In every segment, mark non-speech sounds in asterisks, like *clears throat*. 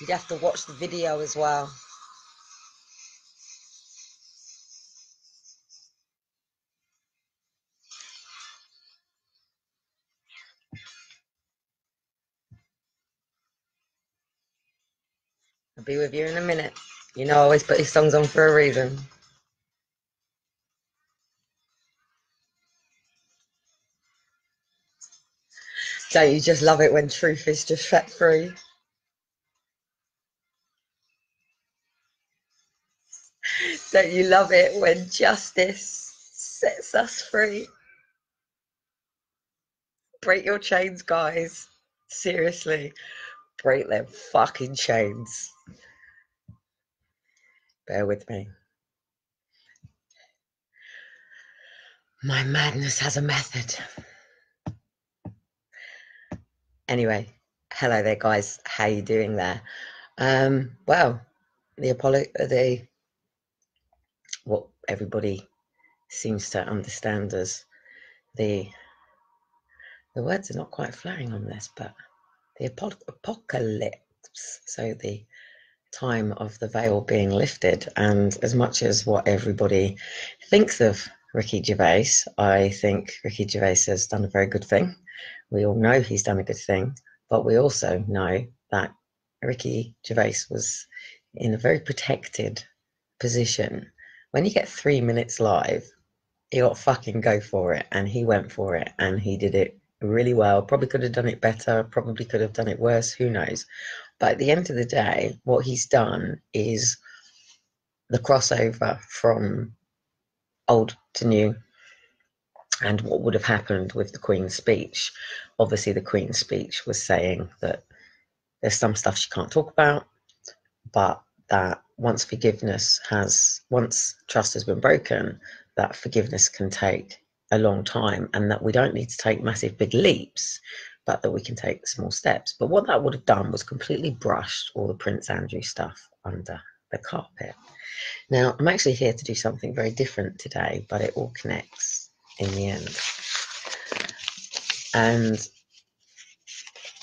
You'd have to watch the video as well. I'll be with you in a minute. You know, I always put these songs on for a reason. Don't you just love it when truth is just set free? Don't you love it when justice sets us free? Break your chains, guys. Seriously, break them fucking chains. Bear with me. My madness has a method. Anyway, hello there, guys. How are you doing there? Um, well, the Apollo, the everybody seems to understand us. the the words are not quite flowing on this, but the apocalypse. So the time of the veil being lifted. And as much as what everybody thinks of Ricky Gervais, I think Ricky Gervais has done a very good thing. We all know he's done a good thing, but we also know that Ricky Gervais was in a very protected position. When you get three minutes live, you got fucking go for it. And he went for it and he did it really well. Probably could have done it better, probably could have done it worse, who knows. But at the end of the day, what he's done is the crossover from old to new and what would have happened with the Queen's speech. Obviously, the Queen's speech was saying that there's some stuff she can't talk about, but that once forgiveness has, once trust has been broken, that forgiveness can take a long time and that we don't need to take massive big leaps but that we can take small steps. But what that would have done was completely brushed all the Prince Andrew stuff under the carpet. Now, I'm actually here to do something very different today, but it all connects in the end. And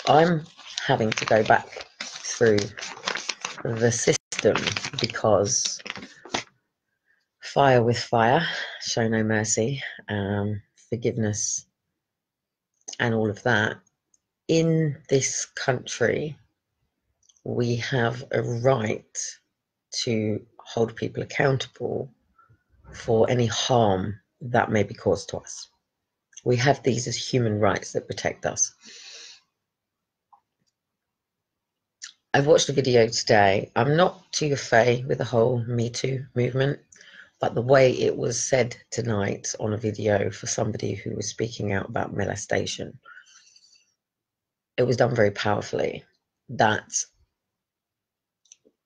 I'm having to go back through the system because fire with fire, show no mercy, um, forgiveness, and all of that in this country, we have a right to hold people accountable for any harm that may be caused to us. We have these as human rights that protect us. I've watched a video today. I'm not too fay with the whole Me Too movement, but the way it was said tonight on a video for somebody who was speaking out about molestation it was done very powerfully that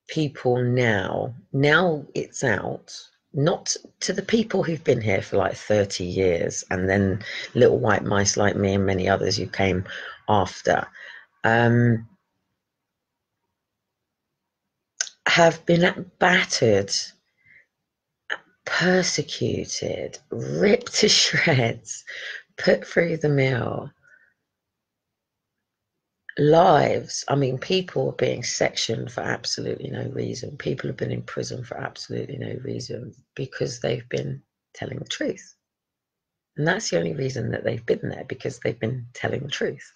people now now it's out not to the people who've been here for like 30 years and then little white mice like me and many others who came after um, have been battered persecuted ripped to *laughs* shreds put through the mill lives. I mean, people are being sectioned for absolutely no reason. People have been in prison for absolutely no reason because they've been telling the truth. And that's the only reason that they've been there because they've been telling the truth.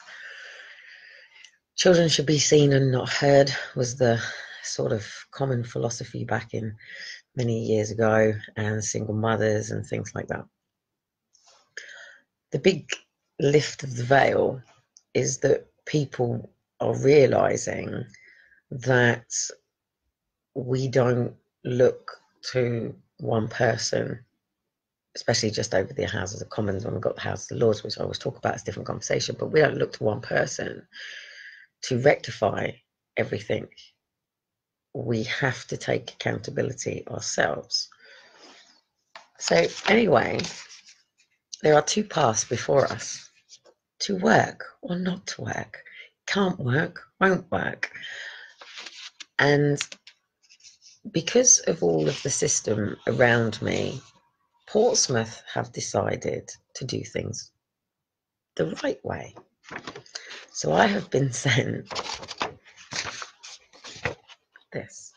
Children should be seen and not heard was the sort of common philosophy back in many years ago, and single mothers and things like that. The big lift of the veil is that people are realizing that we don't look to one person, especially just over the Houses of Commons when we've got the House of Lords, which I always talk about as a different conversation, but we don't look to one person to rectify everything. We have to take accountability ourselves. So, anyway, there are two paths before us to work or not to work. Can't work, won't work. And because of all of the system around me, Portsmouth have decided to do things the right way. So I have been *laughs* sent this.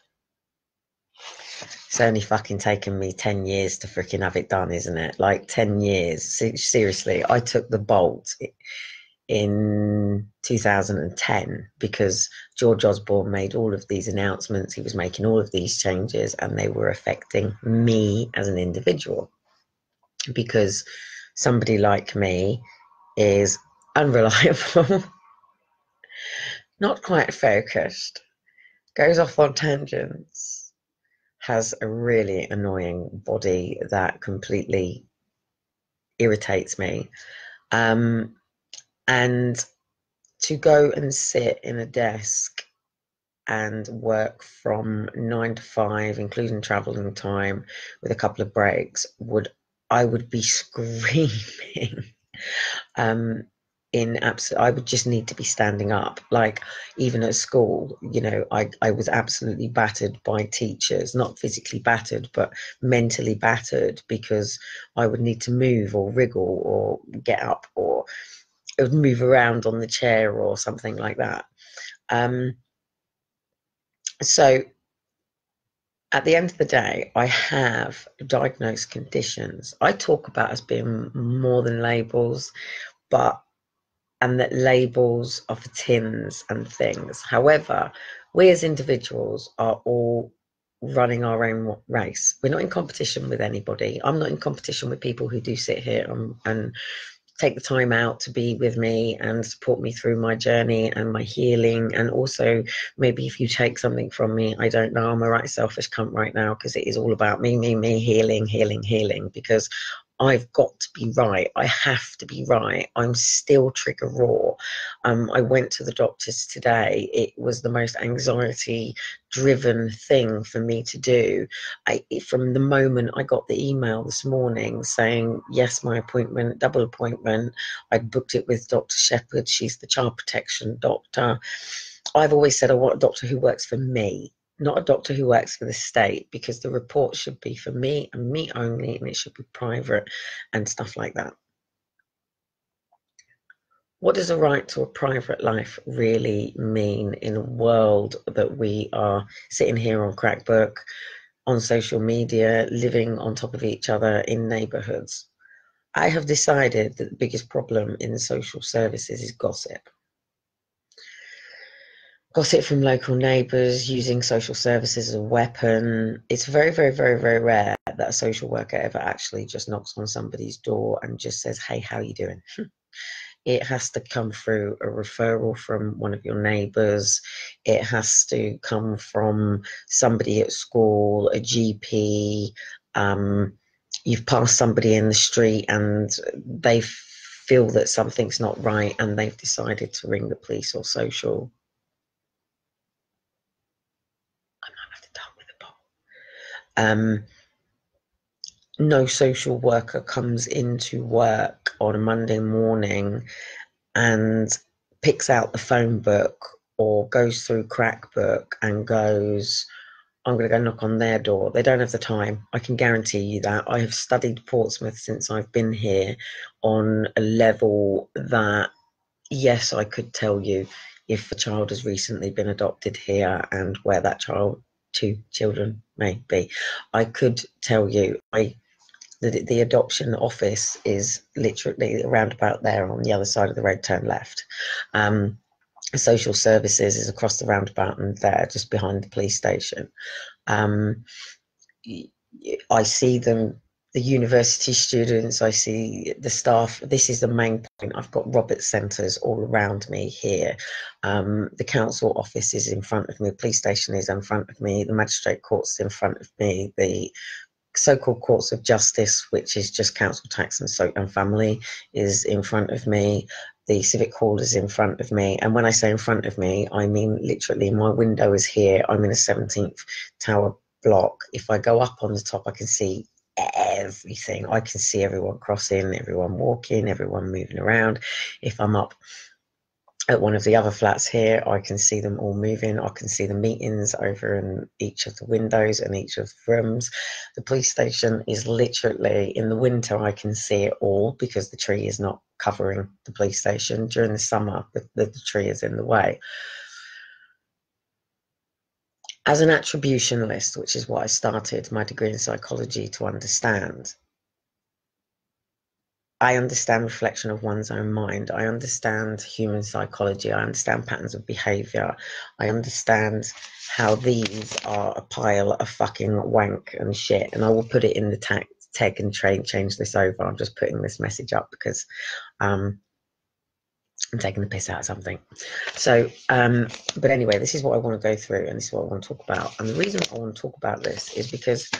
It's only fucking taken me 10 years to freaking have it done, isn't it? Like 10 years. Seriously, I took the bolt in 2010 because George Osborne made all of these announcements. He was making all of these changes and they were affecting me as an individual. Because somebody like me is unreliable, *laughs* not quite focused, goes off on tangents has a really annoying body that completely irritates me. Um, and to go and sit in a desk and work from nine to five, including traveling time with a couple of breaks, would I would be *laughs* screaming. um, in absolute i would just need to be standing up like even at school you know i i was absolutely battered by teachers not physically battered but mentally battered because i would need to move or wriggle or get up or move around on the chair or something like that um so at the end of the day, I have diagnosed conditions. I talk about as being more than labels, but and that labels for tins and things. However, we as individuals are all running our own race. We're not in competition with anybody. I'm not in competition with people who do sit here and, and take the time out to be with me and support me through my journey and my healing. And also, maybe if you take something from me, I don't know, I'm a right selfish cunt right now because it is all about me, me, me, healing, healing, healing. Because I've got to be right. I have to be right. I'm still trigger raw. Um, I went to the doctors today. It was the most anxiety driven thing for me to do. I, from the moment I got the email this morning saying, yes, my appointment, double appointment, I'd booked it with Dr. Shepherd. She's the child protection doctor. I've always said I want a doctor who works for me not a doctor who works for the state because the report should be for me and me only and it should be private and stuff like that. What does a right to a private life really mean in a world that we are sitting here on Crackbook, on social media, living on top of each other in neighborhoods? I have decided that the biggest problem in social services is gossip gossip from local neighbours, using social services as a weapon. It's very, very, very, very rare that a social worker ever actually just knocks on somebody's door and just says, Hey, how are you doing? it has to come through a referral from one of your neighbours. It has to come from somebody at school, a GP. Um, you've passed somebody in the street and they feel that something's not right and they've decided to ring the police or social um, no social worker comes into work on a Monday morning and picks out the phone book or goes through Crackbook and goes, I'm going to go knock on their door. They don't have the time. I can guarantee you that. I have studied Portsmouth since I've been here on a level that, yes, I could tell you if a child has recently been adopted here and where that child two children maybe. I could tell you, I the, the adoption office is literally around about there on the other side of the road, turn left. Um, social services is across the roundabout and there, just behind the police station. Um, I see them the university students, I see the staff. This is the main point. I've got Roberts centres all around me here. Um, the council office is in front of me, police station is in front of me, the magistrate court's in front of me, the so-called courts of justice, which is just council tax and so and family, is in front of me. The civic hall is in front of me, and when I say in front of me, I mean literally. My window is here. I'm in a 17th tower block. If I go up on the top, I can see everything. I can see everyone crossing, everyone walking, everyone moving around. If I'm up at one of the other flats here, I can see them all moving. I can see the meetings over in each of the windows and each of the rooms. The police station is literally in the winter, I can see it all because the tree is not covering the police station. During the summer, the, the tree is in the way. As an attributionalist, which is what I started my degree in psychology to understand, I understand reflection of one's own mind. I understand human psychology. I understand patterns of behavior. I understand how these are a pile of fucking wank and shit. And I will put it in the tag, tag and train, change this over. I'm just putting this message up because um, I'm taking the piss out of something. So, um, but anyway, this is what I want to go through and this is what I want to talk about. And the reason I want to talk about this is because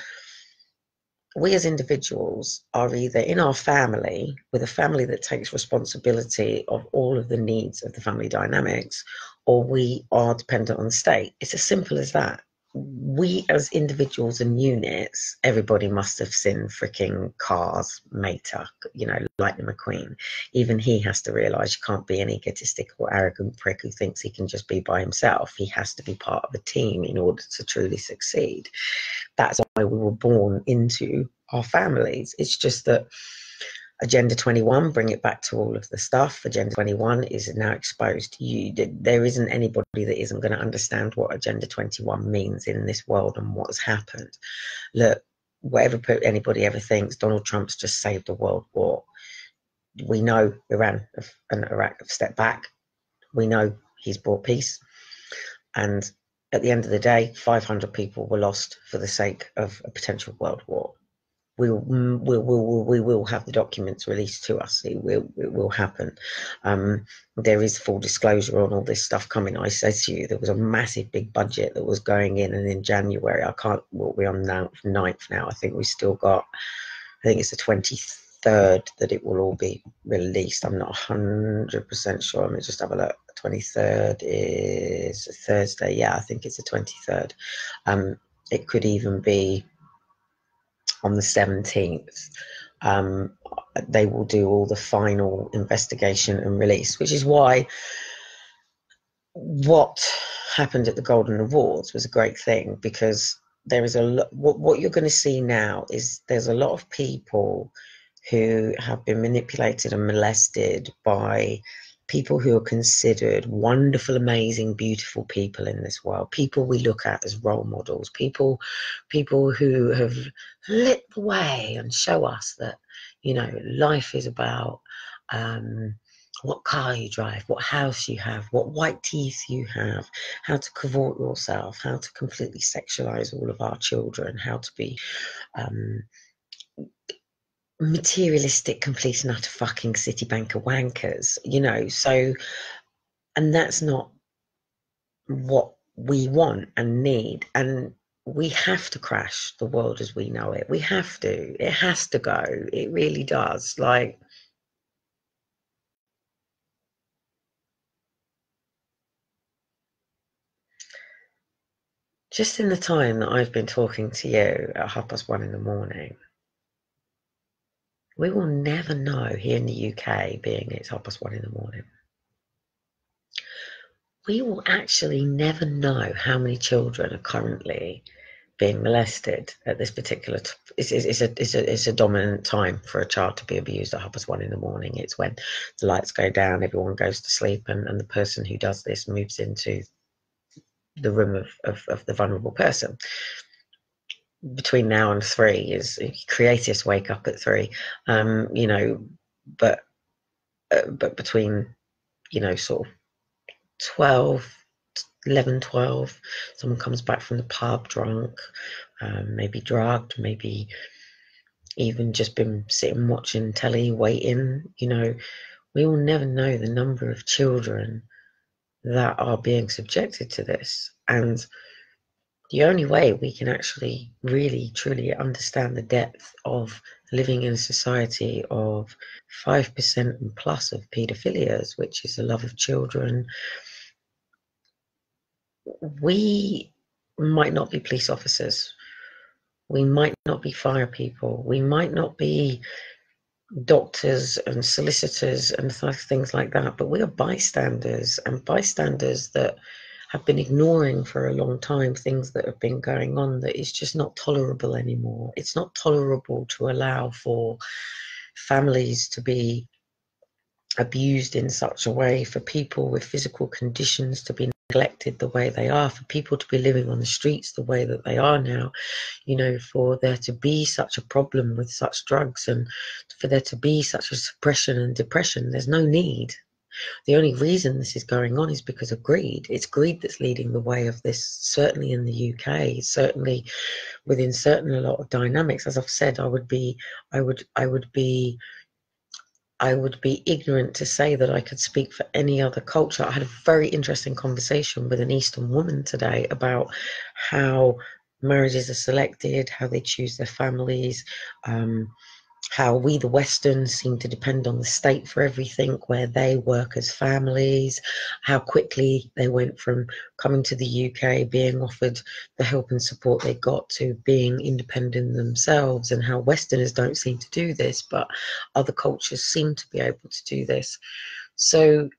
we as individuals are either in our family with a family that takes responsibility of all of the needs of the family dynamics, or we are dependent on the state. It's as simple as that we as individuals and units, everybody must have seen freaking Cars Mater, you know, Lightning McQueen. Even he has to realise you can't be an egotistical, arrogant prick who thinks he can just be by himself. He has to be part of a team in order to truly succeed. That's why we were born into our families. It's just that Agenda 21, bring it back to all of the stuff. Agenda 21 is now exposed you. There isn't anybody that isn't going to understand what Agenda 21 means in this world and what has happened. Look, whatever anybody ever thinks, Donald Trump's just saved a world war. We know Iran and Iraq have stepped back. We know he's brought peace. And at the end of the day, 500 people were lost for the sake of a potential world war we'll, mm, we'll, we'll, we will have the documents released to us. It will, it will happen. Um, there is full disclosure on all this stuff coming. I said to you, there was a massive big budget that was going in, and in January, I can't, what we're on now, 9th now, I think we still got, I think it's the 23rd that it will all be released. I'm not 100% sure. Let me just have a look. 23rd is Thursday. Yeah, I think it's the 23rd. Um, it could even be on the 17th. Um, they will do all the final investigation and release, which is why what happened at the Golden Awards was a great thing because there is a lot. What, what you're going to see now is there's a lot of people who have been manipulated and molested by people who are considered wonderful, amazing, beautiful people in this world, people we look at as role models, people, people who have lit the way and show us that, you know, life is about um, what car you drive, what house you have, what white teeth you have, how to cavort yourself, how to completely sexualize all of our children, how to be um, materialistic, complete and utter fucking Citibanker wankers, you know. So, and that's not what we want and need. And we have to crash the world as we know it. We have to. It has to go. It really does. Like, just in the time that I've been talking to you at half past one in the morning, we will never know here in the UK, being it's half past one in the morning. We will actually never know how many children are currently being molested at this particular. T- it's, it's, it's, a, it's, a, it's a dominant time for a child to be abused at half past one in the morning. It's when the lights go down, everyone goes to sleep, and, and the person who does this moves into the room of, of, of the vulnerable person between now and three is creatives wake up at three. Um you know but uh, but between you know sort of 12 11 12 someone comes back from the pub drunk um, maybe drugged maybe even just been sitting watching telly waiting you know. We will never know the number of children that are being subjected to this. And the only way we can actually really truly understand the depth of living in a society of 5% and plus of paedophilias, which is the love of children, we might not be police officers. We might not be fire people. We might not be doctors and solicitors and things like that, but we are bystanders and bystanders that have been ignoring for a long time things that have been going on that is just not tolerable anymore. It's not tolerable to allow for families to be abused in such a way, for people with physical conditions to be neglected the way they are, for people to be living on the streets the way that they are now, you know, for there to be such a problem with such drugs and for there to be such a suppression and depression, there's no need. The only reason this is going on is because of greed. It's greed that's leading the way of this, certainly in the UK, certainly within certain a lot of dynamics. As I've said, I would be, I would, I would be I would be ignorant to say that I could speak for any other culture. I had a very interesting conversation with an Eastern woman today about how marriages are selected, how they choose their families, um, how we, the Westerns, seem to depend on the state for everything, where they work as families, how quickly they went from coming to the UK, being offered the help and support they got, to being independent themselves, and how Westerners don't seem to do this, but other cultures seem to be able to do this. So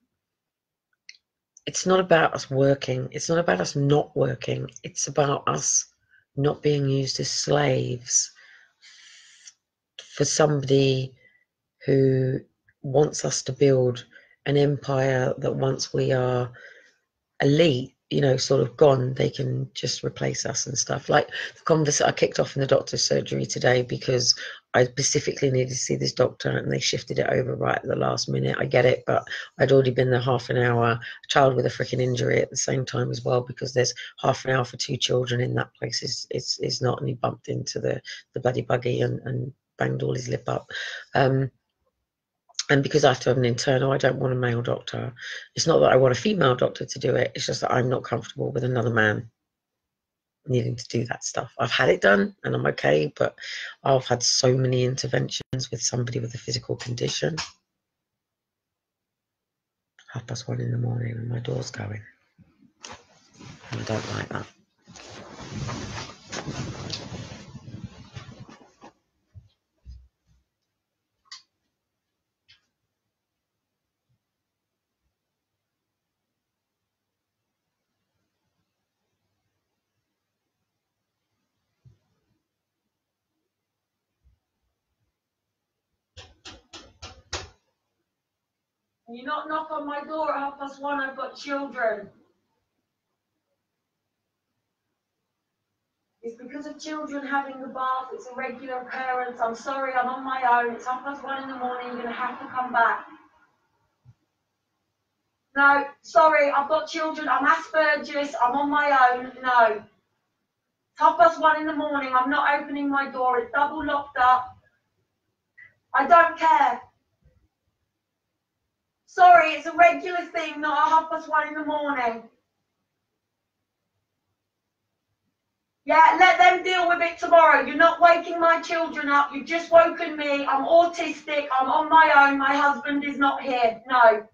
it's not about us working, it's not about us not working, it's about us not being used as slaves for somebody who wants us to build an empire that once we are elite, you know, sort of gone, they can just replace us and stuff. Like the conversation I kicked off in the doctor's surgery today because I specifically needed to see this doctor and they shifted it over right at the last minute. I get it, but I'd already been there half an hour, a child with a freaking injury at the same time as well, because there's half an hour for two children in that place is is, is not and he bumped into the, the bloody buggy and, and banged all his lip up. Um, and because I have to have an internal, I don't want a male doctor. It's not that I want a female doctor to do it, it's just that I'm not comfortable with another man needing to do that stuff. I've had it done and I'm okay, but I've had so many interventions with somebody with a physical condition. Half past one in the morning and my door's going. I don't like that. You not knock on my door at half past one? I've got children. It's because of children having the bath. It's a regular occurrence. I'm sorry, I'm on my own. It's half past one in the morning. You're to have to come back. No, sorry, I've got children. I'm Asperger's. I'm on my own. No. It's half past one in the morning. I'm not opening my door. It's double locked up. I don't care. Sorry, it's a regular thing, not a half past one in the morning. Yeah, let them deal with it tomorrow. You're not waking my children up. You've just woken me. I'm autistic. I'm on my own. My husband is not here. No.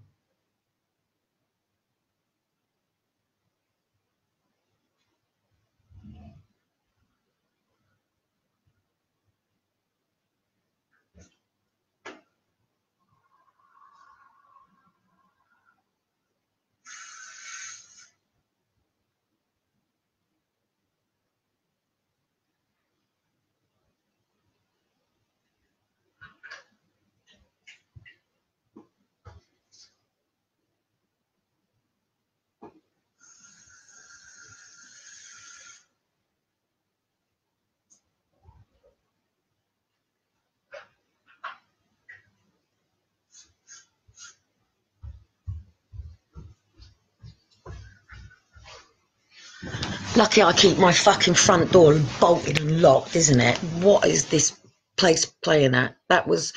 Lucky I keep my fucking front door bolted and locked, isn't it? What is this place playing at? That was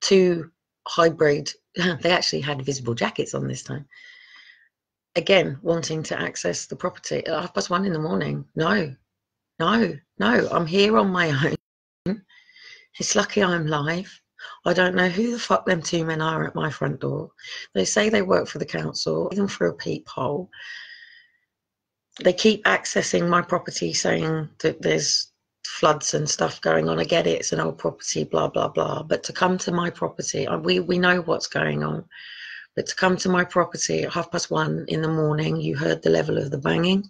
two hybrid. *laughs* They actually had visible jackets on this time. Again, wanting to access the property at half past one in the morning. No, no, no. I'm here on my own. It's lucky I'm live. I don't know who the fuck them two men are at my front door. They say they work for the council, even through a peephole they keep accessing my property saying that there's floods and stuff going on. I get it, it's an old property, blah, blah, blah. But to come to my property, we, we know what's going on. But to come to my property at half past one in the morning, you heard the level of the banging.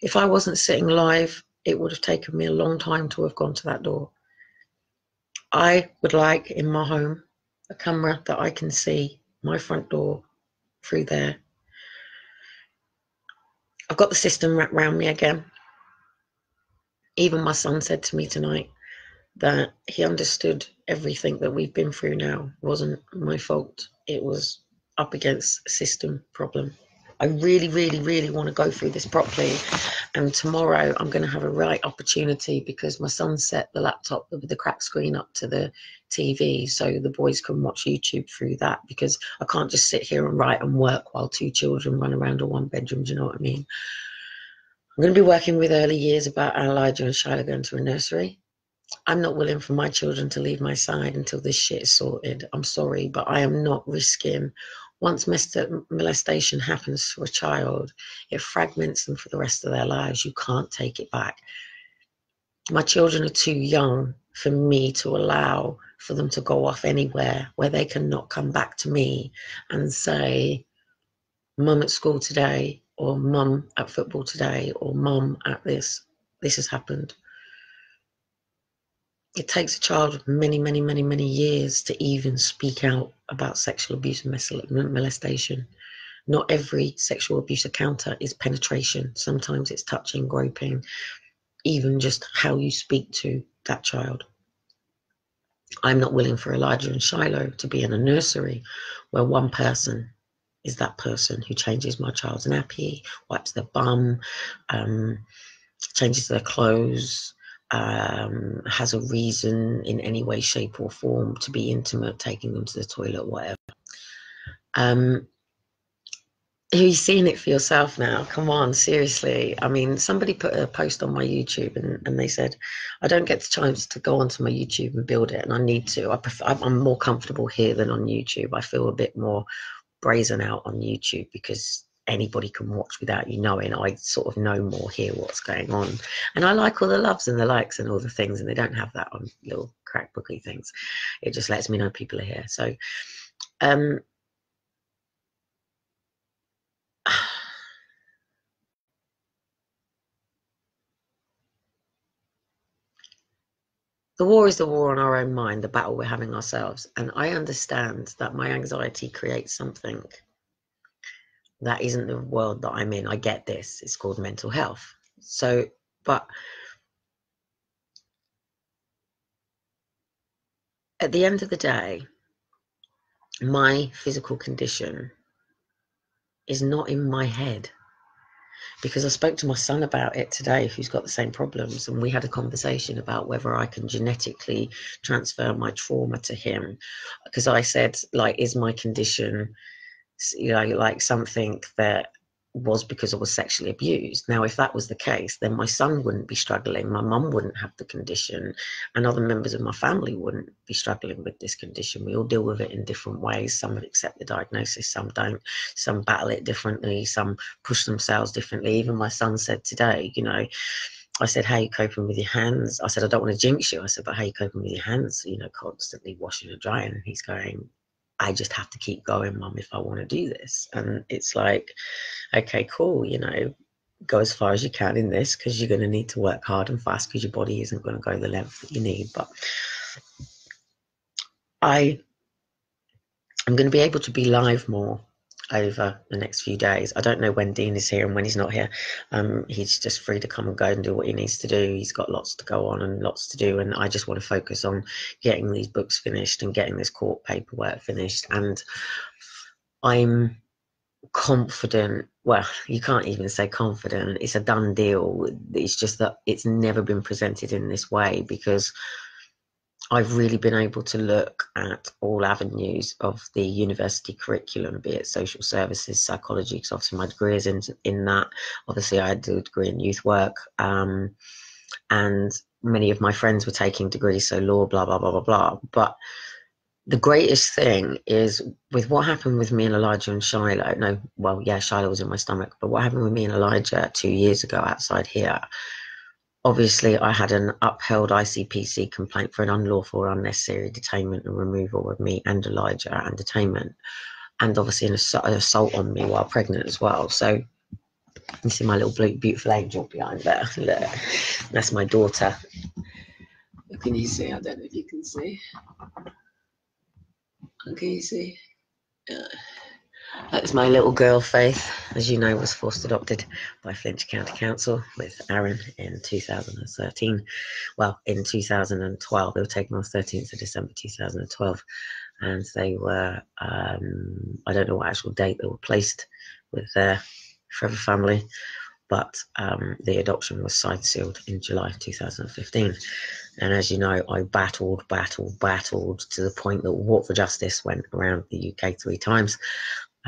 If I wasn't sitting live, it would have taken me a long time to have gone to that door. I would like in my home a camera that I can see my front door through there I've got the system wrapped around me again. Even my son said to me tonight that he understood everything that we've been through now wasn't my fault. It was up against system problem. I really, really, really want to go through this properly. And tomorrow I'm going to have a right opportunity because my son set the laptop with the crack screen up to the TV so the boys can watch YouTube through that because I can't just sit here and write and work while two children run around a one bedroom. Do you know what I mean? I'm going to be working with early years about Elijah and Shiloh going to a nursery. I'm not willing for my children to leave my side until this shit is sorted. I'm sorry, but I am not risking once molestation happens to a child, it fragments them for the rest of their lives. You can't take it back. My children are too young for me to allow for them to go off anywhere where they cannot come back to me and say, Mum at school today, or Mum at football today, or Mum at this, this has happened it takes a child many, many, many, many years to even speak out about sexual abuse and molestation. Not every sexual abuse encounter is penetration. Sometimes it's touching, groping, even just how you speak to that child. I'm not willing for Elijah and Shiloh to be in a nursery where one person is that person who changes my child's nappy, wipes their bum, um, changes their clothes, um, has a reason in any way, shape, or form to be intimate, taking them to the toilet, whatever. Um, you're seeing it for yourself now. Come on, seriously. I mean, somebody put a post on my YouTube and, and they said, I don't get the chance to go onto my YouTube and build it, and I need to. I prefer, I'm more comfortable here than on YouTube. I feel a bit more brazen out on YouTube because anybody can watch without you knowing. I sort of know more here what's going on. And I like all the loves and the likes and all the things, and they don't have that on little crack booky things. It just lets me know people are here. So um the war is the war on our own mind, the battle we're having ourselves. And I understand that my anxiety creates something that isn't the world that I'm in. I get this. It's called mental health. So, but at the end of the day, my physical condition is not in my head because I spoke to my son about it today, who's got the same problems, and we had a conversation about whether I can genetically transfer my trauma to him. Because I said, like, is my condition you know, like something that was because I was sexually abused. Now, if that was the case, then my son wouldn't be struggling, my mum wouldn't have the condition, and other members of my family wouldn't be struggling with this condition. We all deal with it in different ways. Some accept the diagnosis, some don't, some battle it differently, some push themselves differently. Even my son said today, you know, I said, How you coping with your hands? I said, I don't want to jinx you. I said, But how you coping with your hands? You know, constantly washing and drying. And he's going, I just have to keep going, mum, if I want to do this. And it's like, okay, cool, you know, go as far as you can in this because you're going to need to work hard and fast because your body isn't going to go the length that you need. But I am going to be able to be live more over the next few days. I don't know when Dean is here and when he's not here. Um, he's just free to come and go and do what he needs to do. He's got lots to go on and lots to do, and I just want to focus on getting these books finished and getting this court paperwork finished. And I'm confident. Well, you can't even say confident. It's a done deal. It's just that it's never been presented in this way because I've really been able to look at all avenues of the university curriculum, be it social services, psychology, because obviously my degree is in, in that. Obviously, I had a degree in youth work, um, and many of my friends were taking degrees, so law, blah, blah, blah, blah, blah. But the greatest thing is with what happened with me and Elijah and Shiloh. No, well, yeah, Shiloh was in my stomach, but what happened with me and Elijah two years ago outside here obviously I had an upheld ICPC complaint for an unlawful unnecessary detainment and removal of me and Elijah and detainment, and obviously an assault on me while pregnant as well. So you see my little blue, beautiful angel behind there. *laughs* Look, that's my daughter. Can you see? I don't know if you can see. Can you see? Yeah. That's my little girl, Faith, as you know, was forced adopted by Flintshire County Council with Aaron in 2013. Well, in 2012, they were taken on 13th of December 2012, and they were, um, I don't know what actual date they were placed with their forever family, but um, the adoption was signed sealed in July 2015. And as you know, I battled, battled, battled to the point that Walk for Justice went around the UK three times.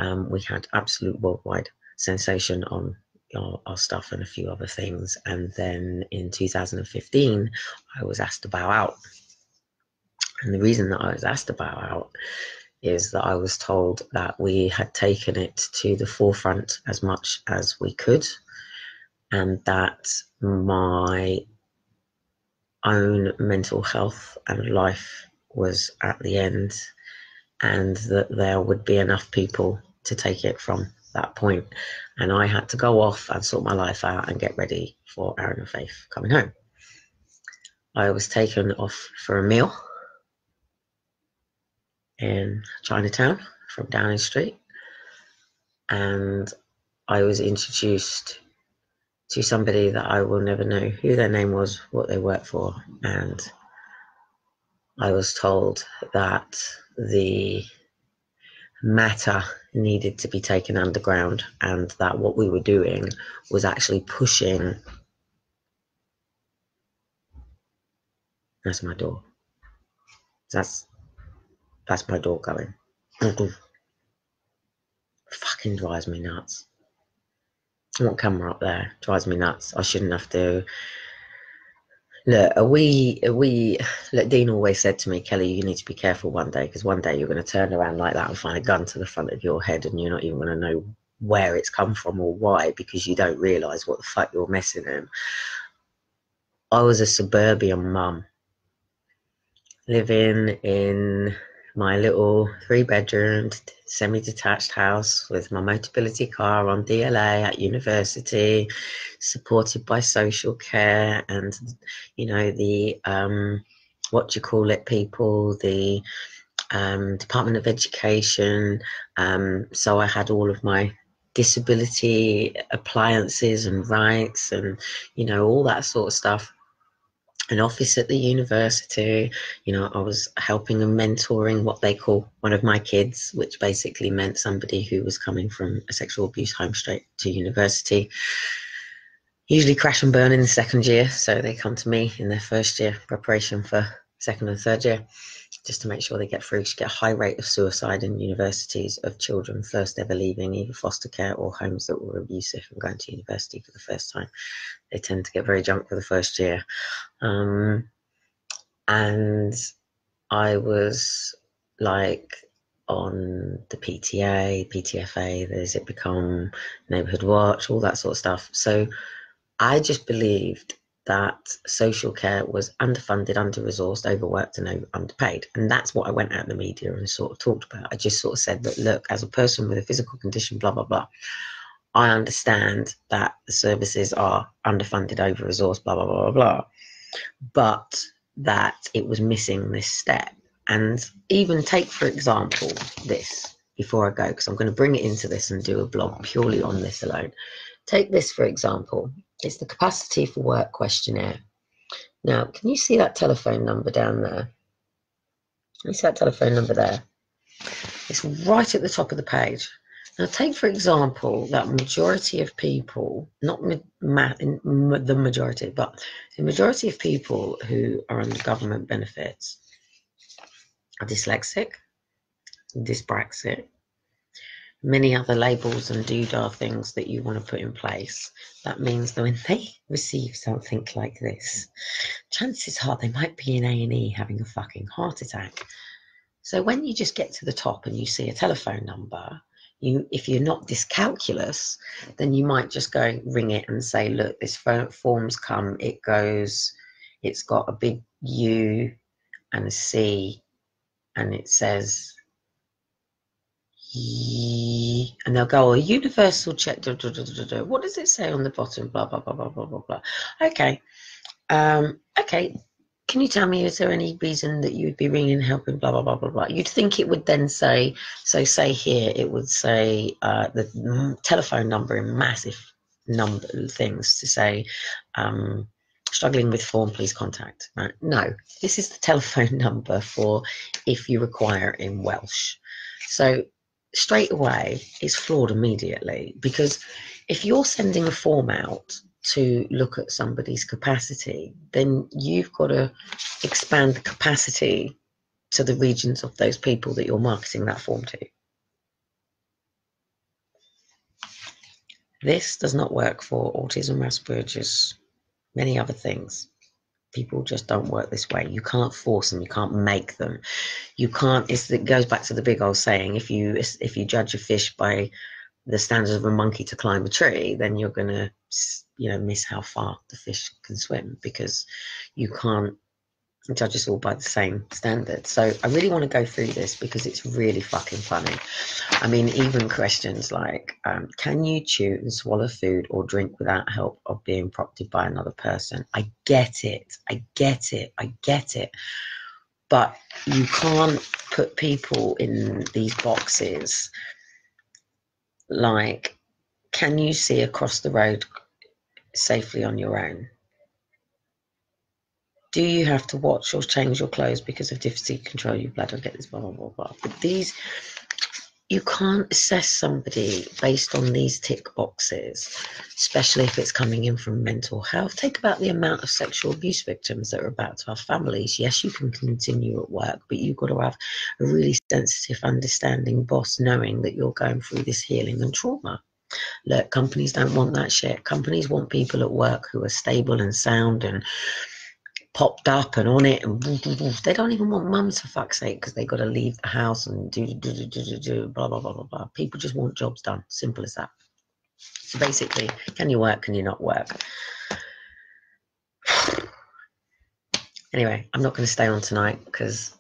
Um, we had absolute worldwide sensation on our, our, stuff and a few other things. And then in 2015, I was asked to bow out. And the reason that I was asked to bow out is that I was told that we had taken it to the forefront as much as we could, and that my own mental health and life was at the end, and that there would be enough people to take it from that point. And I had to go off and sort my life out and get ready for Aaron and Faith coming home. I was taken off for a meal in Chinatown from Downing Street, and I was introduced to somebody that I will never know who their name was, what they worked for, and I was told that the matter needed to be taken underground and that what we were doing was actually pushing that's my door. That's that's my door going. *clears throat* Fucking drives me nuts. I want camera up there. Drives me nuts. I shouldn't have to look, we, we, look, Dean always said to me, Kelly, you need to be careful one day because one day you're going to turn around like that and find a gun to the front of your head and you're not even going to know where it's come from or why because you don't realize what the fuck you're messing in. I was a suburban mum living in my little three bedroom semi detached house with my Motability car on DLA at university, supported by social care and, you know, the, um, what do you call it, people, the um, Department of Education. Um, so I had all of my disability appliances and rights and, you know, all that sort of stuff an office at the university. You know, I was helping and mentoring what they call one of my kids, which basically meant somebody who was coming from a sexual abuse home straight to university. Usually crash and burn in the second year, so they come to me in their first year preparation for second and third year just to make sure they get through. You get a high rate of suicide in universities of children first ever leaving either foster care or homes that were abusive and going to university for the first time. They tend to get very drunk for the first year. Um, and I was like on the PTA, PTFA, there's it become neighborhood watch, all that sort of stuff. So I just believed that social care was underfunded, under resourced, overworked, and underpaid. And that's what I went out in the media and sort of talked about. I just sort of said that, look, as a person with a physical condition, blah, blah, blah, I understand that the services are underfunded, over resourced, blah, blah, blah, blah, blah, but that it was missing this step. And even take, for example, this before I go, because I'm going to bring it into this and do a blog purely on this alone. Take this, for example. It's the capacity for work questionnaire. Now, can you see that telephone number down there? Can you see that telephone number there? It's right at the top of the page. Now, take for example that majority of people, not ma ma the majority, but the majority of people who are under government benefits are dyslexic, dyspraxic, many other labels and doodah things that you want to put in place. That means that when *laughs* they receive something like this, chances are they might be in A&E having a fucking heart attack. So when you just get to the top and you see a telephone number, you if you're not dyscalculus, then you might just go ring it and say, look, this form's come, it goes, it's got a big U and a C, and it says and they'll go, a universal check. What does it say on the bottom? Blah blah blah blah blah blah blah. Okay, um, okay. can you tell me, is there any reason that you would be ringing, and helping, blah, blah, blah, blah, blah? You'd think it would then say, so say here, it would say uh, the telephone number in massive number things to say, um, struggling with form, please contact. Right? No, this is the *laughs* telephone number for if you require in Welsh. So straight away, it's flawed immediately because if you're sending a form out to look at somebody's capacity, then you've got to expand the capacity to the regions of those people that you're marketing that form to. This does not work for autism, Asperger's, many other things. People just don't work this way. You can't force them. You can't make them. You can't. it goes back to the big old saying: if you if you judge a fish by the standards of a monkey to climb a tree, then you're gonna you know miss how far the fish can swim because you can't judge us all by the same standard. So I really want to go through this because it's really fucking funny. I mean, even questions like, um, can you chew and swallow food or drink without help of being prompted by another person? I get it. I get it. I get it. But you can't put people in these boxes like, can you see across the road safely on your own? Do you have to watch or change your clothes because of difficulty control your bladder get this blah blah blah blah. But these you can't assess somebody based on these tick boxes especially if it's coming in from mental health. Take about the amount of sexual abuse victims that are about to have families. Yes you can continue at work but you've got to have a really sensitive understanding boss knowing that you're going through this healing and trauma. Look companies don't want that shit. Companies want people at work who are stable and sound and popped up and on it, and they don't even want mums for fuck's sake because they got to leave the house and do, do, do, do, do, do, blah, blah, blah, blah, blah. People just want jobs done. Simple as that. So basically, can you work? Can you not work? *sighs* anyway, I'm not going to stay on tonight because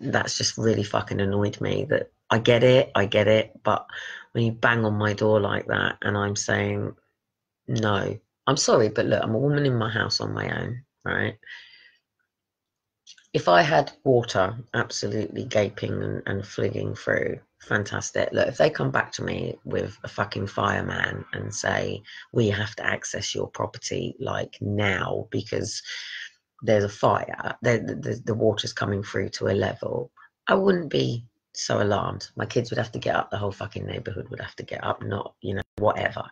that's just really fucking annoyed me that I get it, I get it, but when you bang on my door like that and I'm saying no, I'm sorry, but look, I'm a woman in my house on my own right? If I had water absolutely gaping and, and flinging through, fantastic. Look, if they come back to me with a fucking fireman and say, we have to access your property like now because there's a fire, the, the, the water's coming through to a level, I wouldn't be so alarmed. My kids would have to get up, the whole fucking neighborhood would have to get up, not, you know, whatever.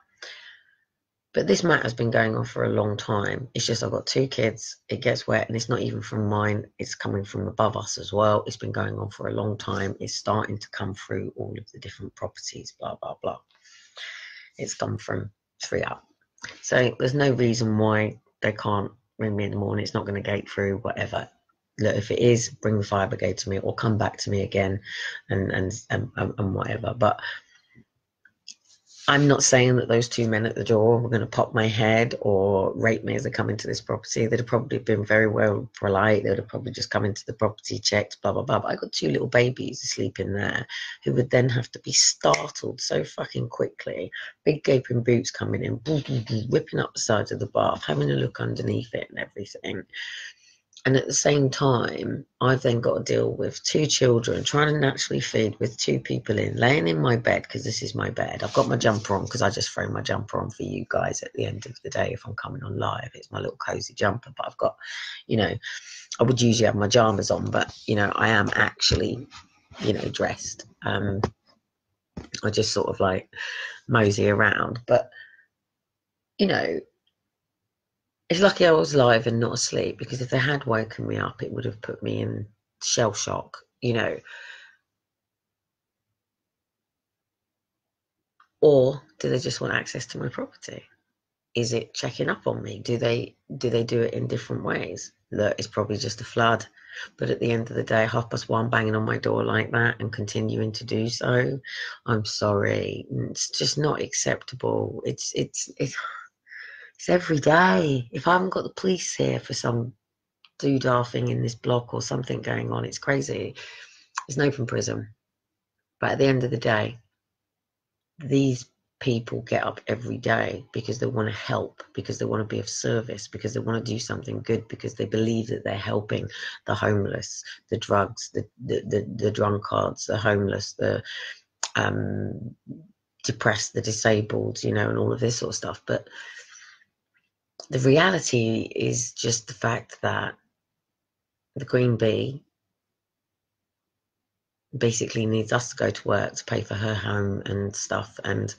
But this matter's been going on for a long time. It's just I've got two kids. It gets wet, and it's not even from mine. It's coming from above us as well. It's been going on for a long time. It's starting to come through all of the different properties. Blah blah blah. It's come from three up. So there's no reason why they can't ring me in the morning. It's not going to gate through whatever. Look, if it is, bring the fire brigade to me or come back to me again, and and and, and whatever. But I'm not saying that those two men at the door were going to pop my head or rape me as they come into this property. They'd have probably been very well polite. They would have probably just come into the property, checked, blah, blah, blah. But I got two little babies asleep in there who would then have to be startled so fucking quickly. Big gaping boots coming in, whipping up the sides of the bath, having a look underneath it and everything and at the same time, I've then got to deal with two children trying to naturally feed with two people in, laying in my bed because this is my bed. I've got my jumper on because I just throw my jumper on for you guys at the end of the day if I'm coming on live. It's my little cozy jumper, but I've got, you know, I would usually have my jammers on, but you know, I am actually, you know, dressed. Um, I just sort of like mosey around, but you know, it's lucky I was alive and not asleep because if they had woken me up, it would have put me in shell shock, you know. Or do they just want access to my property? Is it checking up on me? Do they do they do it in different ways? Look, it's probably just a flood. But at the end of the day, half past one banging on my door like that and continuing to do so, I'm sorry. It's just not acceptable. It's it's it's it's every day. If I haven't got the police here for some doodah thing in this block or something going on, it's crazy. It's an open prison. But at the end of the day, these people get up every day because they want to help, because they want to be of service, because they want to do something good, because they believe that they're helping the homeless, the drugs, the the the, the drunkards, the homeless, the um, depressed, the disabled, you know, and all of this sort of stuff. But the reality is just the fact that the Green Bee basically needs us to go to work to pay for her home and stuff and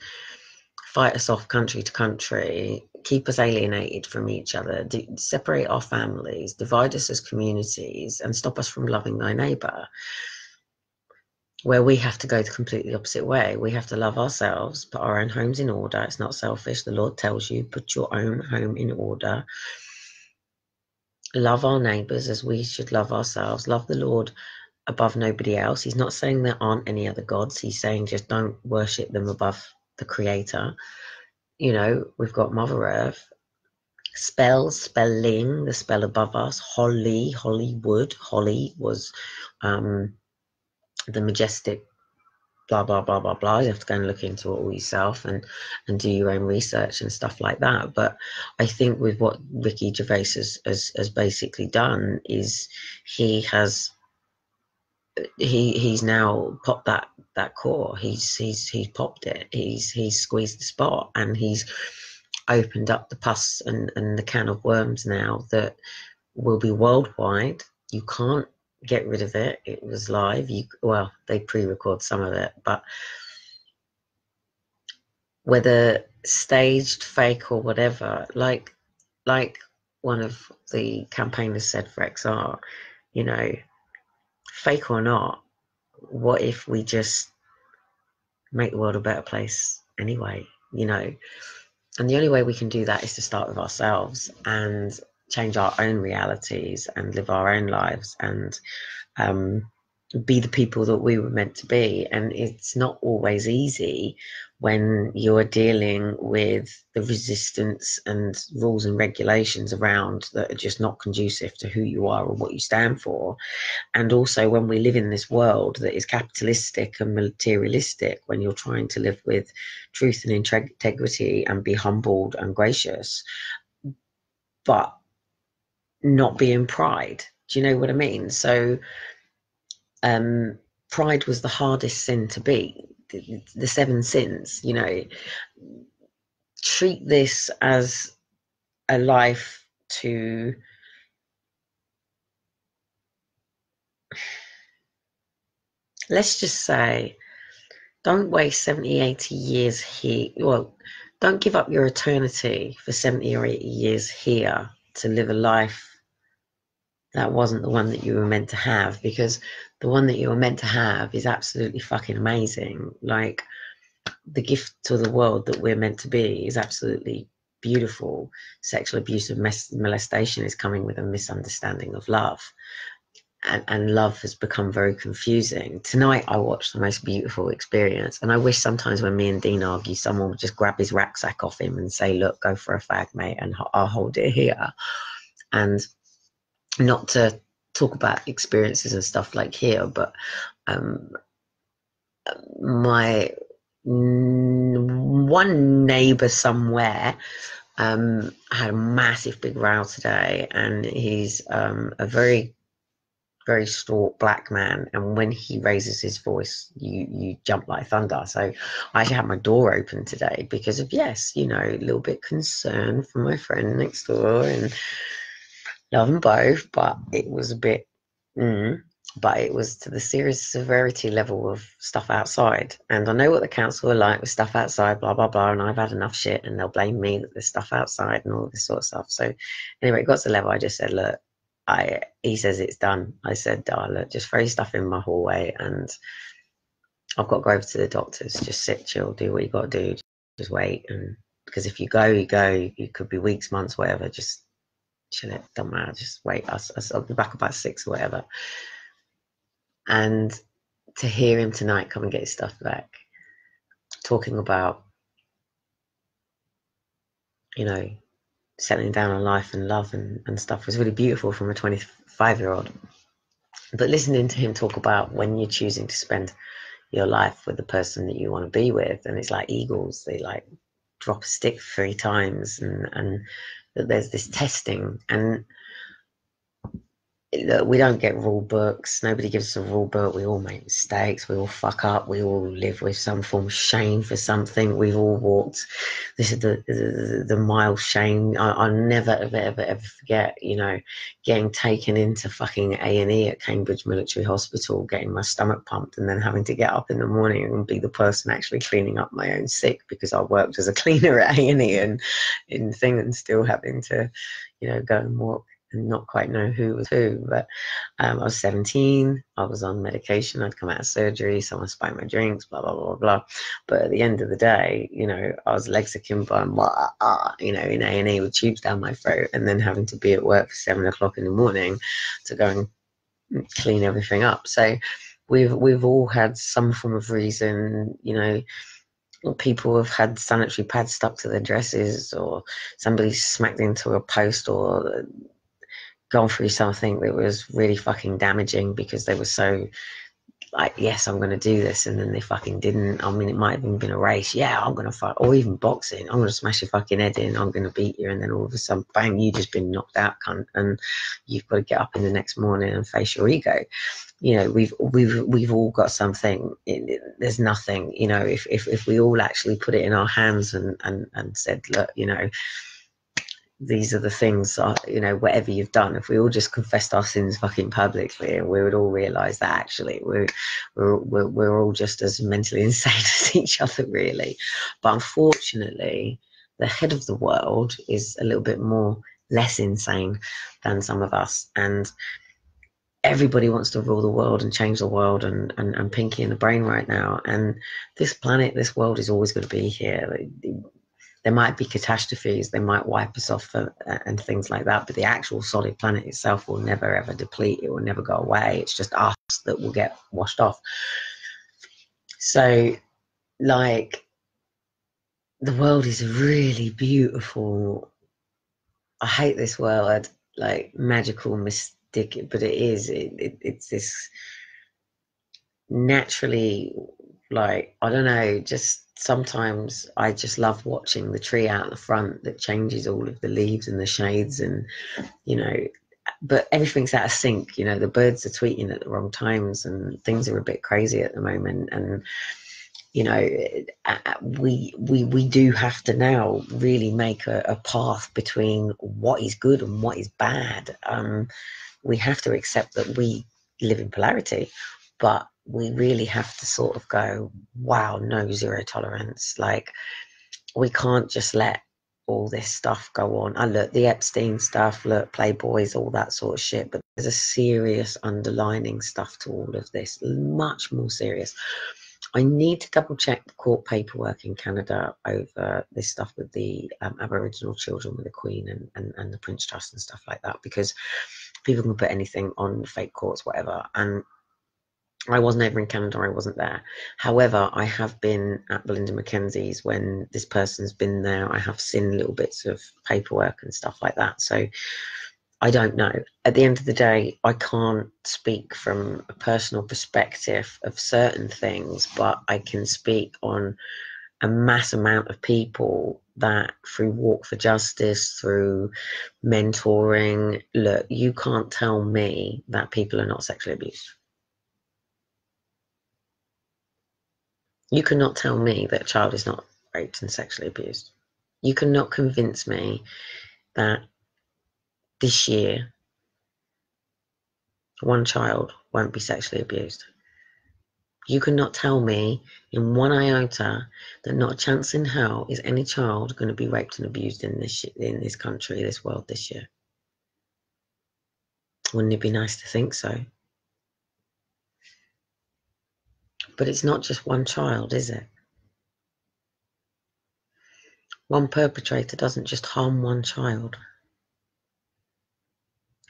fight us off country to country, keep us alienated from each other, separate our families, divide us as communities, and stop us from loving thy neighbour. Where we have to go the completely opposite way. We have to love ourselves, put our own homes in order. It's not selfish. The Lord tells you, put your own home in order. Love our neighbours as we should love ourselves. Love the Lord above nobody else. He's not saying there aren't any other gods. He's saying just don't worship them above the creator. You know, we've got Mother Earth, spells, spelling, the spell above us, Holly, Hollywood. Holly was um, the majestic blah blah blah blah blah. You have to go and look into it all yourself and and do your own research and stuff like that. But I think with what Ricky Gervais has has, has basically done is he has he he's now popped that that core. He's he's he's popped it. He's he's squeezed the spot and he's opened up the pus and, and the can of worms now that will be worldwide. You can't get rid of it. It was live. You well, they pre-record some of it, but whether staged, fake, or whatever, like like one of the campaigners said for XR, you know, fake or not, what if we just make the world a better place anyway, you know? And the only way we can do that is to start with ourselves and change our own realities and live our own lives and um, be the people that we were meant to be. And it's not always easy when you're dealing with the resistance and rules and regulations around that are just not conducive to who you are or what you stand for. And also when we live in this world that is capitalistic and materialistic, when you're trying to live with truth and integrity and be humbled and gracious, but not be in pride. Do you know what I mean? So, um, pride was the hardest sin to beat the, seven sins, you know, treat this as a life to let's just say don't waste 70 80 years here well don't give up your eternity for 70 or 80 years here to live a life that wasn't the one that you were meant to have because the one that you were meant to have is absolutely fucking amazing. Like the gift to the world that we're meant to be is absolutely beautiful. Sexual abuse and molestation is coming with a misunderstanding of love. And, and love has become very confusing. Tonight, I watched the most beautiful experience, and I wish sometimes when me and Dean argue, someone would just grab his rucksack off him and say, "Look, go for a fag, mate, and I'll hold it here." And not to talk about experiences and stuff like here, but um, my one neighbor somewhere um, had a massive big row today, and he's um, a very very stalwart black man and when he raises his voice you you jump like thunder. So i actually had my door open today because of yes you know a little bit concerned for my friend next door and love them both, but it was a bit, mm, but it was to the serious severity level of stuff outside. And I know what the council are like with stuff outside, blah, blah, blah. And I've had enough shit and they'll blame me that there's stuff outside and all this sort of stuff. So anyway, it got to the level I just said, look, I, he says it's done. I said, look, just throw stuff in my hallway and I've got to go over to the doctors. Just sit, chill, do what you got to do. Just wait. And because if you go, you go. You could be weeks, months, whatever. Just it, don't matter, just wait. I'll, I'll be back about six or whatever. And to hear him tonight come and get his stuff back, talking about, you know, settling down on life and love and, and stuff was really beautiful from a 25 year old. But listening to him talk about when you're choosing to spend your life with the person that you want to be with. And it's like eagles, they like drop a stick three times and, and there's this testing. And look, we don't get rule books. Nobody gives us a rule book. We all make mistakes. We all fuck up. We all live with some form of shame for something. We've all walked. This is the the, the mile shame. I, will never ever ever ever forget. You know, getting taken into fucking A and E at Cambridge Military Hospital, getting my stomach pumped, and then having to get up in the morning and be the person actually cleaning up my own sick because I worked as a *laughs* cleaner at A and E and in thing, and still having to, you know, go and walk not quite know who was who. But um, I was 17, I was on medication, I'd come out of surgery, someone spiked my drinks, blah, blah, blah, blah. But at the end of the day, you know, I was akimbo and, blah, ah, you know, in A&E with tubes down my throat and then having to be at work for seven o'clock in the morning to go and clean everything up. So we've, we've all had some form of reason, you know, people have had sanitary pads stuck to their dresses or somebody smacked into a post or gone through something that was really fucking damaging because they were so like, yes, I'm going to do this, and then they fucking didn't. I mean, it might have even been a race. Yeah, I'm going to fight, or even boxing. I'm going to smash your fucking head in. I'm going to beat you, and then all of a sudden, bang, you just been knocked out, cunt, and you've got to get up in the next morning and face your ego. You know, we've we've we've all got something. It, it, there's nothing. You know, if if if we all actually put it in our hands and and and said, look, you know these are the things, you know, whatever you've done, if we all just confessed our sins fucking publicly, we would all realize that actually we're, we're, we're, we're all just as mentally *laughs* insane as each other, really. But unfortunately, the head of the world is a little bit more less insane than some of us. And everybody wants to rule the world and change the world and, and, and pinky in the brain right now. And this planet, this world is always going to be here there might be catastrophes, they might wipe us off for, uh, and things like that, but the actual solid planet itself will never ever deplete, it will never go away. It's just us that will get washed off. So, like, the world is really beautiful. I hate this word, like magical, mystic, but it is. It, it, it's this naturally, like, I don't know, just sometimes I just love watching the tree out the front that changes all of the leaves and the shades and you know but everything's out of sync you know the birds are tweeting at the wrong times and things are a bit crazy at the moment. And you know we we we do have to now really make a, a path between what is good and what is bad. Um we have to accept that we live in polarity but we really have to sort of go, wow, no zero tolerance. Like, we can't just let all this stuff go on. I look, the Epstein stuff, look, Playboys, all that sort of shit, but there's a serious underlining stuff to all of this, much more serious. I need to double check the court paperwork in Canada over this stuff with the um, Aboriginal children with the Queen and, and, and the Prince Trust and stuff like that because people can put anything on fake courts, whatever. And I wasn't ever in Canada, I wasn't there. However, I have been at Belinda McKenzie's when this person's been there. I have seen little bits of paperwork and stuff like that. So I don't know. At the end of the day, I can't speak from a personal perspective of certain things, but I can speak on a mass amount of people that through Walk for Justice, through mentoring, look, you can't tell me that people are not sexually abused You cannot tell me that a child is not raped and sexually abused. You cannot convince me that this year one child won't be sexually abused. You cannot tell me in one iota that not a chance in hell is any child going to be raped and abused in this in this country, this world this year. Wouldn't it be nice to think so? But it's not just one child, is it? One perpetrator doesn't just harm one child,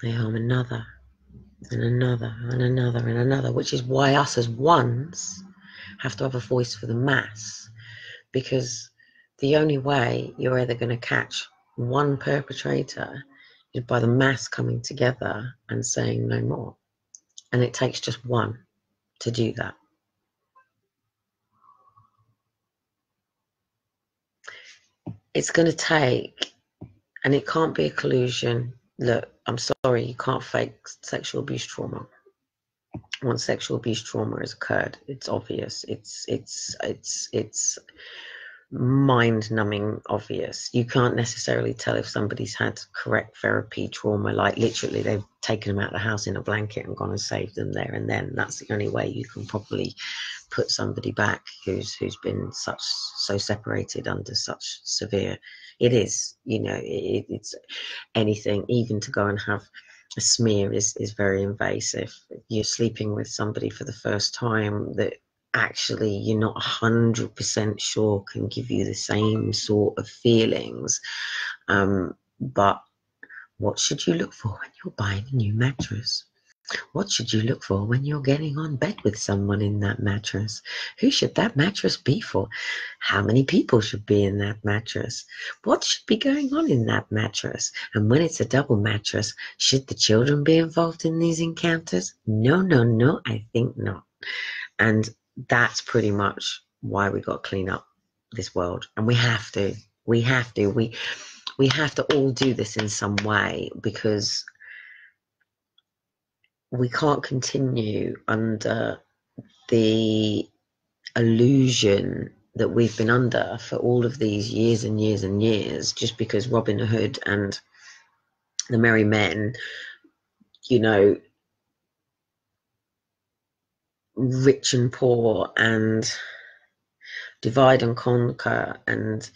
they harm another, and another, and another, and another, which is why us as ones have to have a voice for the mass. Because the only way you're either going to catch one perpetrator is by the mass coming together and saying no more. And it takes just one to do that. It's going to take, and it can't be a collusion. Look, I'm sorry, you can't fake sexual abuse trauma. Once sexual abuse trauma has occurred, it's obvious. It's it's it's it's mind numbing obvious. You can't necessarily tell if somebody's had correct therapy trauma, like literally they've taken them out of the house in a blanket and gone and saved them there and then. That's the only way you can properly put somebody back who's who's been such so separated under such severe it is, you know, it, it's anything, even to go and have a smear is, is very invasive. You're sleeping with somebody for the first time that actually you're not 100% sure can give you the same sort of feelings. Um, but what should you look for when you're buying a new mattress? What should you look for when you're getting on bed with someone in that mattress? Who should that mattress be for? How many people should be in that mattress? What should be going on in that mattress? And when it's a double mattress, should the children be involved in these encounters? No, no, no, I think not. And that's pretty much why we got to clean up this world. And we have to we have to we we have to all do this in some way because we can't continue under the illusion that we've been under for all of these years and years and years just because Robin Hood and the Merry Men, you know, rich and poor and divide and conquer and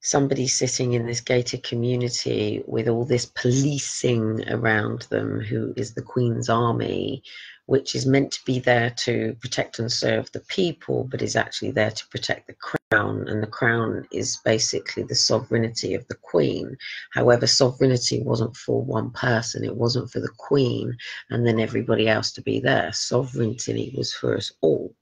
somebody sitting in this gated community with all this policing around them who is the queen's army which is meant to be there to protect and serve the people but is actually there to protect the crown. And the crown is basically the sovereignty of the queen. However sovereignty wasn't for one person. It wasn't for the queen and then everybody else to be there. Sovereignty was for us all.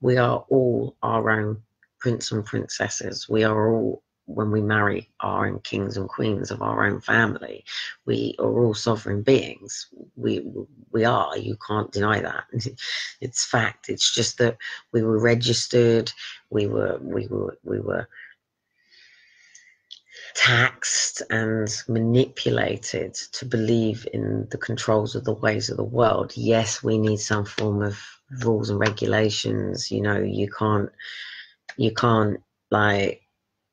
We are all our own prince and princesses. We are all when we marry our own kings and queens of our own family, we are all sovereign beings. We we are. You can't deny that. *laughs* It's fact. It's just that we were registered. We were we were we were taxed and manipulated to believe in the controls of the ways of the world. Yes, we need some form of rules and regulations. You know, you can't you can't like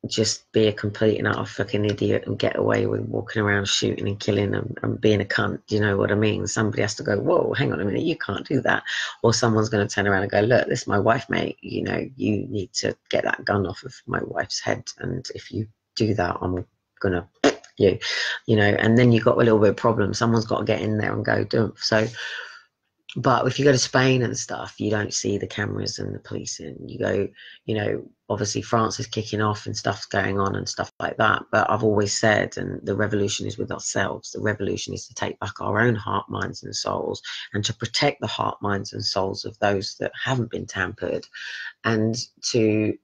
just be a complete and utter fucking idiot and get away with walking around shooting and killing and, and being a cunt. Do you know what I mean? Somebody has to go, whoa, hang on a minute, you can't do that. Or someone's going to turn around and go, look, this is my wife, mate. You know, you need to get that gun off of my wife's head. And if you do that, I'm going to *clears throat* you, you know, and then you've got a little bit of problem. Someone's got to get in there and go, do So, but if you go to Spain and stuff, you don't see the cameras and the policing. You go, you know, obviously France is kicking off and stuff's going on and stuff like that. But I've always said, and the revolution is with ourselves. The revolution is to take back our own heart, minds, and souls, and to protect the heart, minds, and souls of those that haven't been tampered, and to